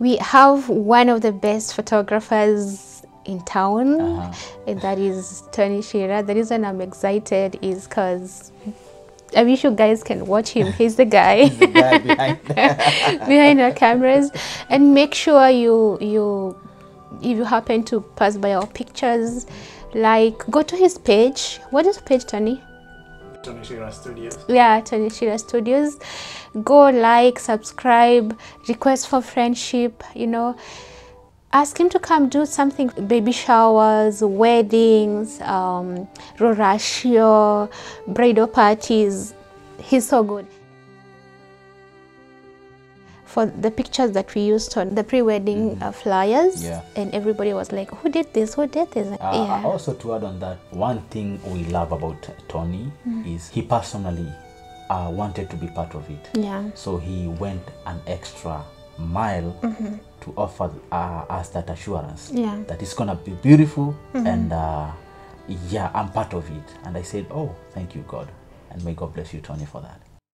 we have one of the best photographers in town, Uh-huh. and that is Tony Chirah. The reason I'm excited is because I wish you guys can watch him. He's the guy The guy behind behind our cameras, and make sure you you if you happen to pass by our pictures, like go to his page. What is page, Tony? Tony Shira Studios. yeah Tony Shira Studios. Go like subscribe request for friendship you know. Ask him to come do something baby showers weddings um rorashio bridal parties. He's so good for the pictures that we used on the pre-wedding uh, flyers Yeah. and everybody was like who did this who did this Uh, yeah Also, to add on that, one thing we love about Tony Mm. is he personally uh, wanted to be part of it. yeah So he went an extra mile to offer uh, us that assurance Mm-hmm. Yeah. Mm-hmm. that it's gonna be beautiful and uh, yeah, I'm part of it. And I said, oh, thank you, God, and may God bless you, Tony, for that.